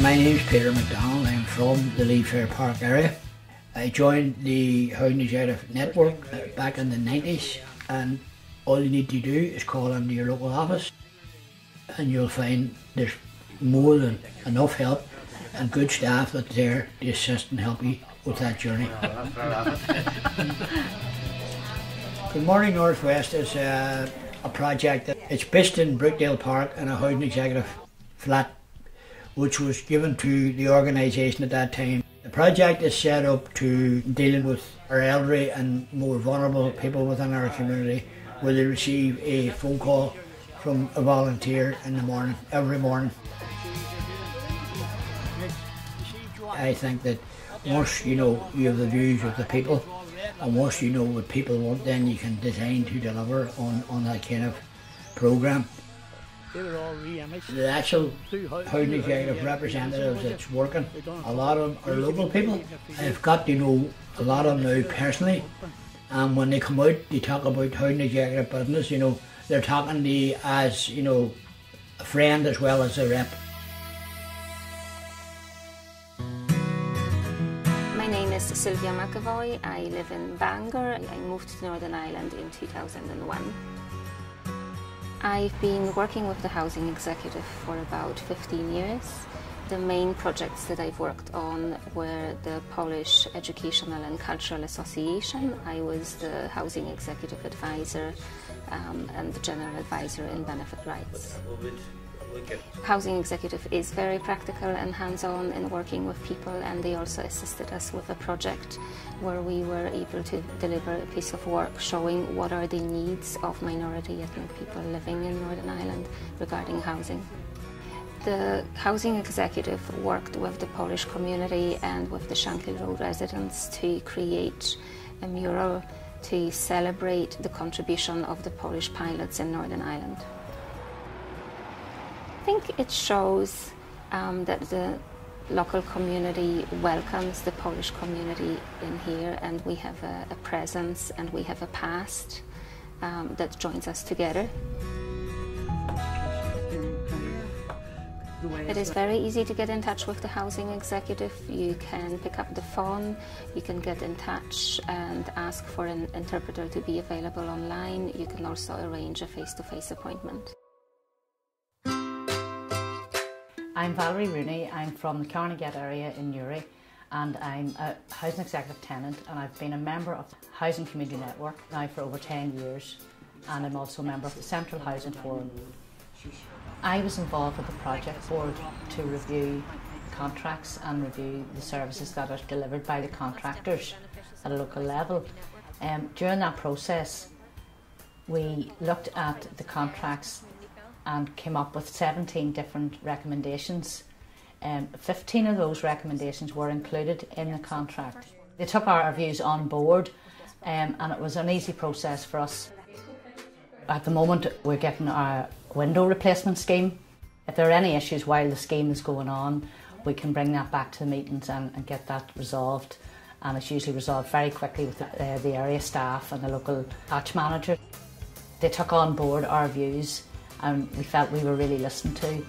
My name is Peter McDonald. I'm from the Leafair Park area. I joined the Housing Executive Network back in the 90s and all you need to do is call into your local office and you'll find there's more than enough help and good staff that's there to assist and help you with that journey. Good Morning Northwest is uh, a project that it's based in Brookdale Park in a housing executive flat which was given to the organisation at that time. The project is set up to dealing with our elderly and more vulnerable people within our community where they receive a phone call from a volunteer in the morning, every morning. I think that once you know you have the views of the people and once you know what people want then you can design to deliver on, on that kind of programme. The actual housing executive representatives that's working, a lot of them are local people. I've got to know a lot of them now personally and when they come out they talk about housing executive business, you know, they're talking to you as, you know, a friend as well as a rep. My name is Sylvia McAvoy. I live in Bangor. I moved to Northern Ireland in 2001. I've been working with the Housing Executive for about 15 years. The main projects that I've worked on were the Polish Educational and Cultural Association. I was the Housing Executive Advisor um, and the General Advisor in Benefit Rights. Housing Executive is very practical and hands-on in working with people and they also assisted us with a project where we were able to deliver a piece of work showing what are the needs of minority ethnic people living in Northern Ireland regarding housing. The Housing Executive worked with the Polish community and with the Shankill Road residents to create a mural to celebrate the contribution of the Polish pilots in Northern Ireland. I think it shows um, that the local community welcomes the Polish community in here and we have a, a presence and we have a past um, that joins us together. It is very easy to get in touch with the housing executive. You can pick up the phone, you can get in touch and ask for an interpreter to be available online. You can also arrange a face-to-face -face appointment. I'm Valerie Rooney. I'm from the Carnegie area in Newry and I'm a housing executive tenant and I've been a member of the Housing Community Network now for over 10 years and I'm also a member of the Central Housing Forum. I was involved with the project board to review contracts and review the services that are delivered by the contractors at a local level. Um, during that process, we looked at the contracts and came up with 17 different recommendations. Um, 15 of those recommendations were included in the contract. They took our views on board um, and it was an easy process for us. At the moment, we're getting our window replacement scheme. If there are any issues while the scheme is going on, we can bring that back to the meetings and, and get that resolved. And it's usually resolved very quickly with the, uh, the area staff and the local patch manager. They took on board our views and we felt we were really listened to.